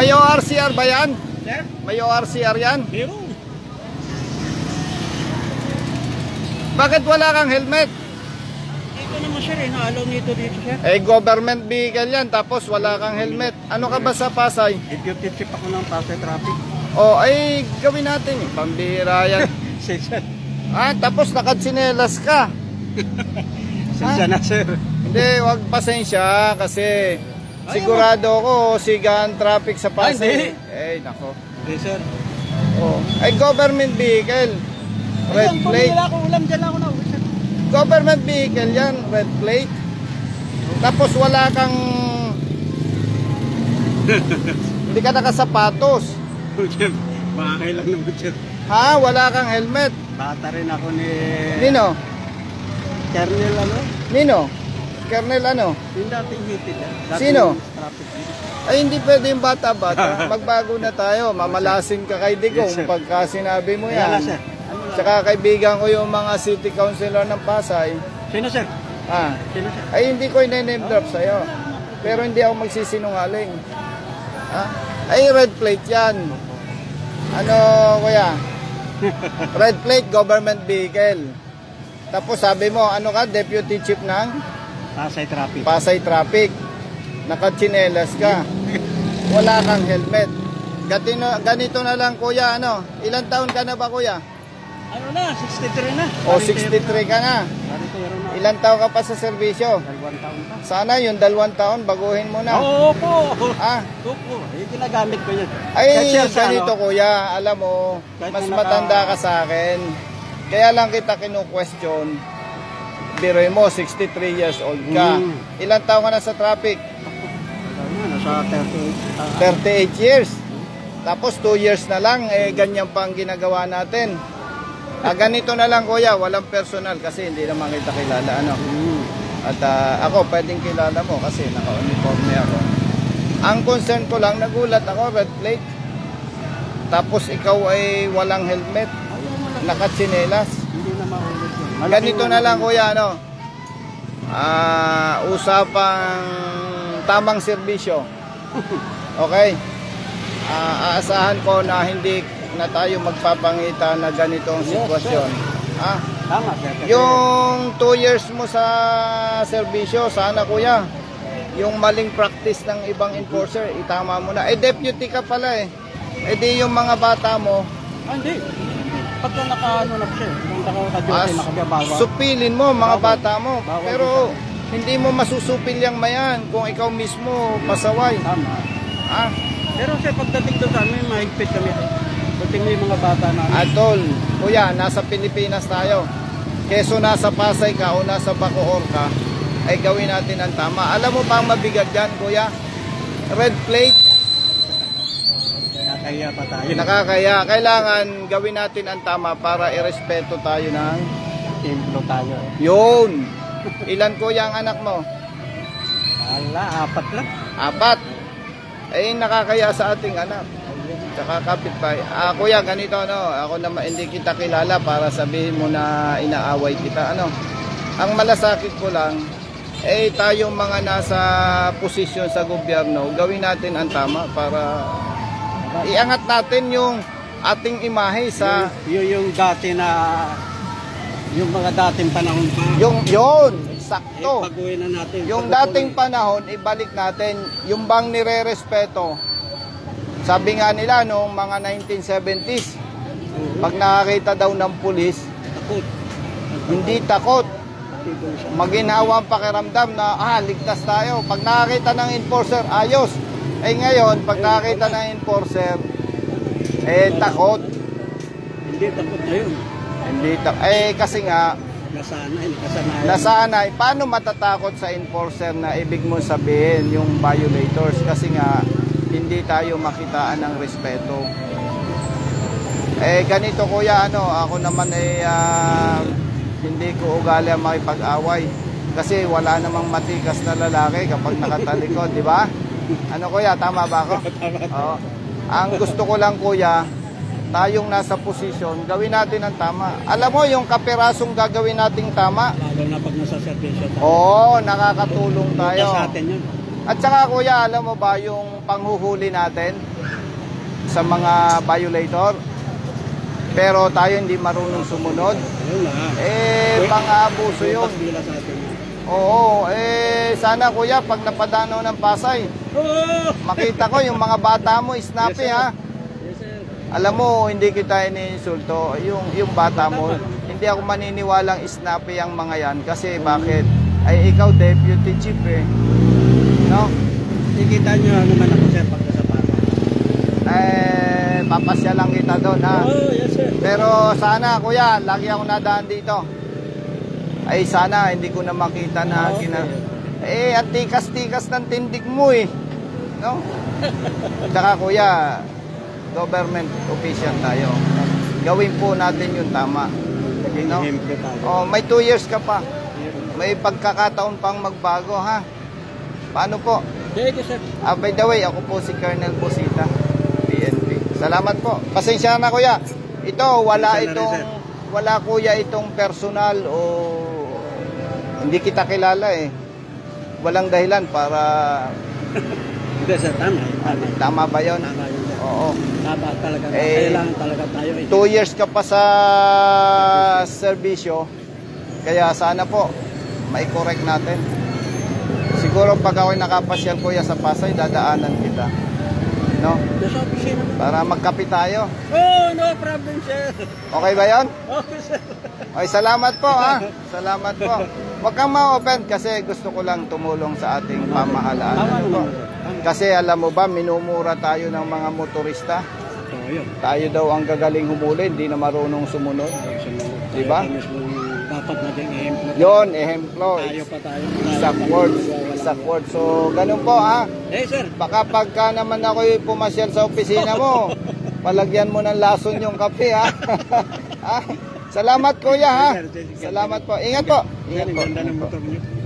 May ORCR ba yan? Sir? May ORCR yan? Meron. Bakit wala kang helmet? Ito naman sir, eh, naalaw nito dito sir. Eh, government vehicle yan, tapos wala kang helmet. Ano ka ba sa Pasay? Deputy chief ako ng Pasay Traffic. O, ay, gawin natin. eh. Pambihira yan. Sensya. ah, tapos nakatsinelas ka. Sensya na sir. Hindi, wag pasensya kasi sigurado ko sigaan traffic sa Ay, Pasay. hindi. Eh, nako. Okay sir. Oh. Ay, government vehicle. Red Ayun, plate. pumila ko ulam dyan ako na. Government vehicle yan, red plate. Tapos wala kang... Hindi ka nakasapatos. Baka lang naman sir. Ha? Wala kang helmet. Bata rin ako ni Nino? Kernel ano? Nino? Kernel ano? Yung dating hitin. Dating Sino? Traffic. Ay, hindi pwede yung bata-bata. Magbago na tayo. Mamalasin ka kay Digong Yes, pagka sinabi mo yan. sir. Ano? Tsaka kaibigan ko yung mga city councilor ng Pasay. Sino sir? Ah, Sino sir? ay hindi ko i-name drop sa'yo. Pero hindi ako magsisinungaling. Ha? Ay, red plate yan. Ano, kuya? Red plate, government vehicle. Tapos sabi mo, ano ka, deputy chief ng Pasay Traffic. Pasay Traffic. Nakachinelas ka. Wala kang helmet. Ganito, ganito na lang, kuya, ano? Ilan taon ka na ba, kuya? ano na? 63 na. O, 63 ka na. Ilan taon ka pa sa serbisyo? Dalawang taon pa. Sana yung dalawang taon, baguhin mo na. Oo po. Ah, Opo. Eh, ginagamit ko yan. ay, sa ganito ano, kuya, alam mo, mas matanda ka sa akin. Kaya lang kita kinu-question. Biroy mo, 63 years old ka. Mm. Ilan taon ka na sa traffic? Nasa 38. ah, 38 years. Tapos 2 years na lang, eh, ganyan pa ang ginagawa natin. Ah, ganito na lang kuya, walang personal kasi hindi naman kita kilala. Ano? mm. At ah, ako, pwedeng kilala mo kasi naka-uniforme ako. Ang concern ko lang, nagulat ako, red plate. Tapos ikaw ay walang helmet, nakatsinelas. Hindi na mahulog yun. Ganito na lang kuya, ano? Ah, usapang tamang serbisyo. Okay? Ah, aasahan ko na hindi na tayo magpapangita na ganitong Yes, sitwasyon. Ah, Tama, sir. Kasi yung 2 years mo sa serbisyo, sana kuya, yung maling practice ng ibang enforcer, itama mo na. Eh, deputy ka pala eh. Eh di yung mga bata mo, Ah, hindi. Pagka naka-ano na siya, kung nakababawa. supilin mo mga Bawal. bata mo. Bawal Pero hindi mo masusupil yung mayan kung ikaw mismo pasaway. Tama. Ah, Pero sir, pagdating doon sa amin, mahigpit kami. Pagdating mo yung mga bata namin. Atol, kuya, nasa Pilipinas tayo. Keso nasa Pasay ka o nasa Bacoor ka, ay gawin natin ang tama. Alam mo pa ang mabigat dyan, kuya? Red plate, Nakakaya pa tayo. nakakaya. Kailangan gawin natin ang tama para irespeto tayo ng Templo tayo. eh. yun. Ilan kuya ang anak mo? Ala, apat lang. Apat. Eh, nakakaya sa ating anak. Tsaka kapitbahay. Ah, kuya, ganito, ano, ako naman hindi kita kilala para sabihin mo na inaaway kita. Ano, ang malasakit ko lang, eh, tayong mga nasa posisyon sa gobyerno, gawin natin ang tama para iangat natin yung ating imahe sa, Yung, yung dati na, yung mga dating panahon pa. yung, yun, Eh, sakto. pag-uwi na natin. Yung dating panahon, ibalik natin, yung bang nire-respeto. Sabi nga nila noong mga 1970s, pag nakakita daw ng pulis, Takot. hindi takot. Maginhawa ang pakiramdam na, ah, ligtas tayo. Pag nakakita ng enforcer, ayos. Eh ngayon, pag nakakita ng enforcer, eh takot. Hindi, takot na yun. Hindi takot. Eh kasi nga, Nasanay, nakasanayan. nasanay, paano matatakot sa enforcer na ibig mo sabihin yung violators kasi nga hindi tayo makitaan ng respeto. Eh ganito kuya ano, ako naman ay ah, hindi ko ugali ang makipag-away kasi wala namang matikas na lalaki kapag nakatalikod, di ba? Ano kuya, tama ba ako? Oo. Ang gusto ko lang kuya, tayong nasa posisyon, gawin natin ang tama. Alam mo, yung kapirasong gagawin nating tama, Lalo na pag nasa servisyo tayo. Oo, nakakatulong Bukas sa tayo. atin yun. At saka kuya, alam mo ba yung panghuhuli natin sa mga violator? Pero tayo hindi marunong sumunod. Eh, pang-abuso yun. Oo, eh, sana kuya, pag napadano ng Pasay, makita ko yung mga bata mo, snappy Yes, ha. Yes, sir. Alam mo, hindi kita iniinsulto. Yung, yung bata mo, hindi ako maniniwalang snappy ang mga yan. Kasi bakit? Ay, ikaw deputy chief eh. No? Ikita nyo ano man ako sir pag nasa para. Eh, papasya lang kita doon ha. Oh, yes sir. Pero sana kuya, lagi ako nadaan dito. Ay sana hindi ko na makita na Okay. kina... Eh, at tikas-tikas ng tindig mo eh. No? Tsaka kuya, government official tayo. Gawin po natin yung tama. Hempe tayo. Oh, may 2 years ka pa. May pagkakataon pang magbago ha. Paano po? Thank you sir. Ah, by the way, ako po si Colonel Busita, PNP. Salamat po. Pasensya na kuya. Ito, wala itong wala kuya itong personal o hindi kita kilala eh. Walang dahilan para Hindi sir, tama. Tama. tama ba 'yon? Tama yun sir. Oo. Tama talaga. Eh, Kailangan talaga tayo. eh. Two years ka pa sa serbisyo. Kaya sana po, may correct natin. Siguro pag ako'y nakapasyal kuya sa Pasay, dadaanan kita. No? Nasa opisina. Para magkape tayo. Oh, no problem sir. Okay ba yon? Okay sir. Ay, salamat po ha. Salamat po. Huwag kang ma-open kasi gusto ko lang tumulong sa ating pamahalaan. Ano. Kasi alam mo ba, minumura tayo ng mga motorista. Tayo daw ang gagaling humuli, hindi na marunong sumunod. Di ba? Dapat natin i-implement. Yon, ehemplo. Tayo pa tayo. Exact words. Exact words. So, ganun po ha. Eh sir. Baka pagka naman ako'y pumasyal sa opisina mo, palagyan mo ng lason yung kape ha. ha? Salamat kuya ha. Salamat po. Ingat po. Ingat po. Ingat po.